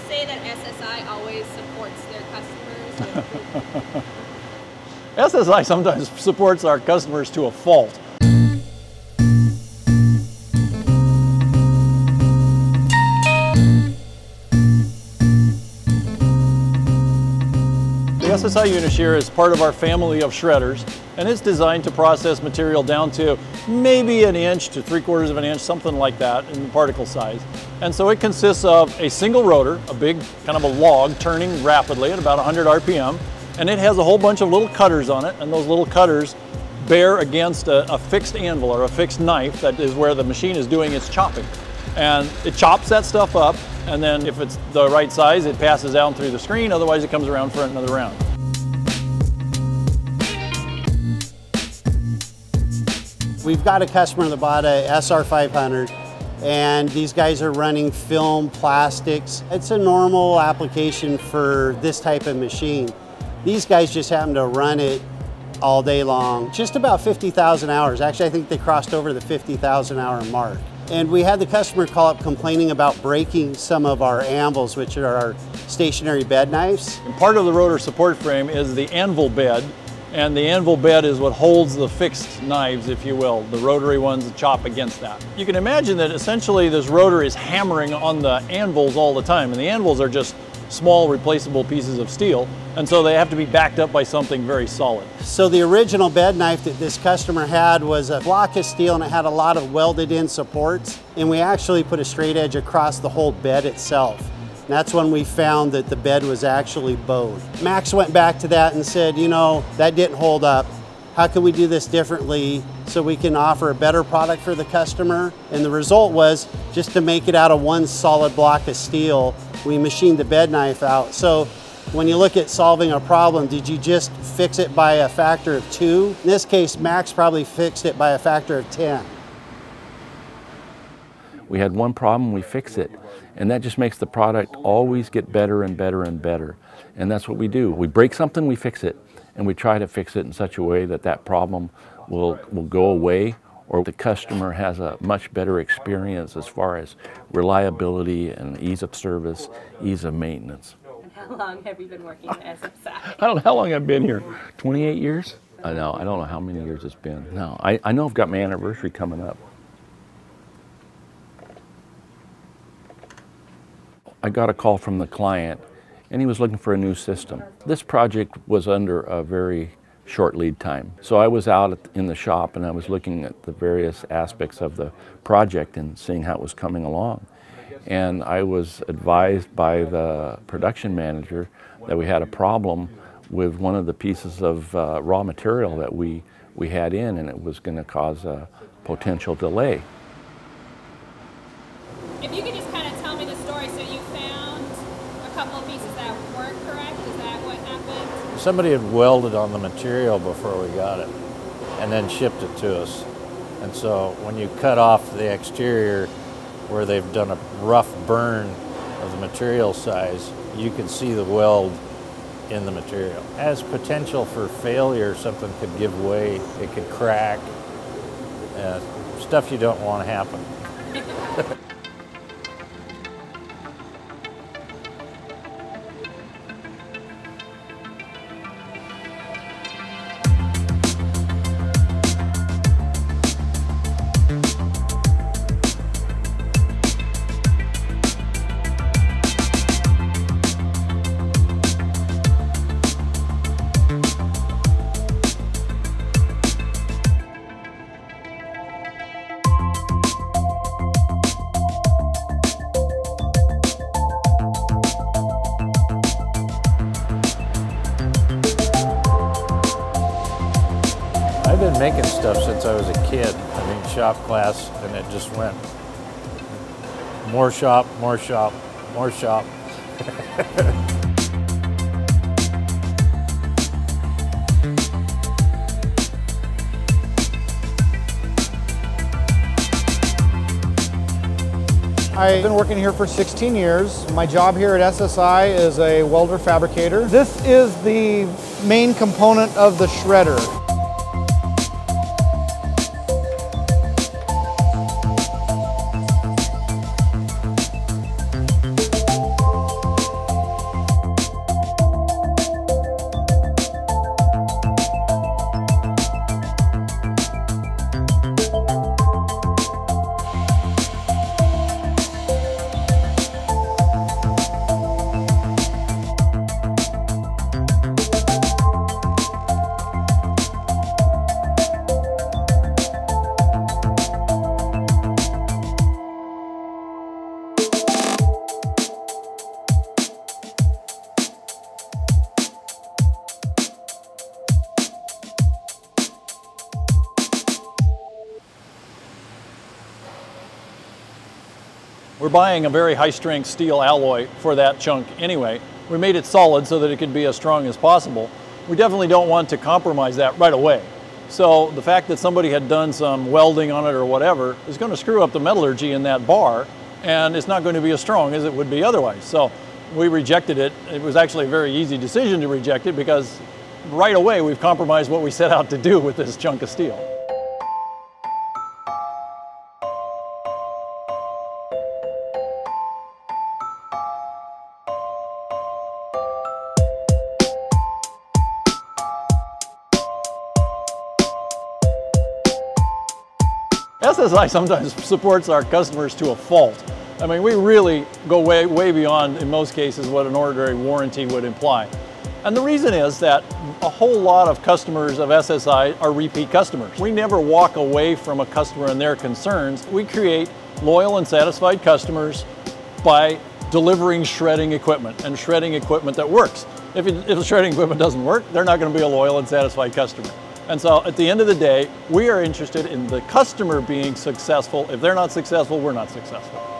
say that SSI always supports their customers? SSI sometimes supports our customers to a fault. The SSI Unishear is part of our family of shredders and it's designed to process material down to maybe an inch to three quarters of an inch, something like that in particle size. And so it consists of a single rotor, a big kind of a log turning rapidly at about 100 RPM, and it has a whole bunch of little cutters on it, and those little cutters bear against a, a fixed anvil or a fixed knife that is where the machine is doing its chopping. And it chops that stuff up and then if it's the right size, it passes down through the screen, otherwise it comes around for another round. We've got a customer that bought a SR500 and these guys are running film, plastics. It's a normal application for this type of machine. These guys just happen to run it all day long, just about 50,000 hours. Actually, I think they crossed over the 50,000 hour mark. And we had the customer call up complaining about breaking some of our anvils, which are our stationary bed knives. And part of the rotor support frame is the anvil bed, and the anvil bed is what holds the fixed knives, if you will, the rotary ones chop against that. You can imagine that essentially this rotor is hammering on the anvils all the time, and the anvils are just small replaceable pieces of steel, and so they have to be backed up by something very solid. So the original bed knife that this customer had was a block of steel and it had a lot of welded in supports, and we actually put a straight edge across the whole bed itself. And that's when we found that the bed was actually bowed. Max went back to that and said, you know, that didn't hold up. How can we do this differently so we can offer a better product for the customer? And the result was just to make it out of one solid block of steel we machined the bed knife out. So when you look at solving a problem, did you just fix it by a factor of two? In this case, Max probably fixed it by a factor of 10. We had one problem, we fix it. And that just makes the product always get better and better and better. And that's what we do. We break something, we fix it. And we try to fix it in such a way that that problem will, will go away or the customer has a much better experience as far as reliability and ease of service, ease of maintenance. And how long have you been working at SSI? I don't know how long I've been here. 28 years? I know. I don't know how many years it's been. No, I, I know I've got my anniversary coming up. I got a call from the client and he was looking for a new system. This project was under a very short lead time. So I was out in the shop and I was looking at the various aspects of the project and seeing how it was coming along. And I was advised by the production manager that we had a problem with one of the pieces of uh, raw material that we, we had in and it was going to cause a potential delay. If you could just kind of tell me the story, so you found a couple of pieces that weren't correct, is that what happened? Somebody had welded on the material before we got it and then shipped it to us. And so when you cut off the exterior where they've done a rough burn of the material size, you can see the weld in the material. As potential for failure, something could give way, it could crack, uh, stuff you don't want to happen. making stuff since I was a kid. I mean, shop class, and it just went more shop, more shop, more shop. I've been working here for 16 years. My job here at SSI is a welder fabricator. This is the main component of the shredder. We're buying a very high strength steel alloy for that chunk anyway. We made it solid so that it could be as strong as possible. We definitely don't want to compromise that right away. So the fact that somebody had done some welding on it or whatever is going to screw up the metallurgy in that bar and it's not going to be as strong as it would be otherwise. So we rejected it. It was actually a very easy decision to reject it because right away we've compromised what we set out to do with this chunk of steel. SSI sometimes supports our customers to a fault. I mean, we really go way, way beyond, in most cases, what an ordinary warranty would imply. And the reason is that a whole lot of customers of SSI are repeat customers. We never walk away from a customer and their concerns. We create loyal and satisfied customers by delivering shredding equipment and shredding equipment that works. If, it, if the shredding equipment doesn't work, they're not going to be a loyal and satisfied customer. And so at the end of the day, we are interested in the customer being successful. If they're not successful, we're not successful.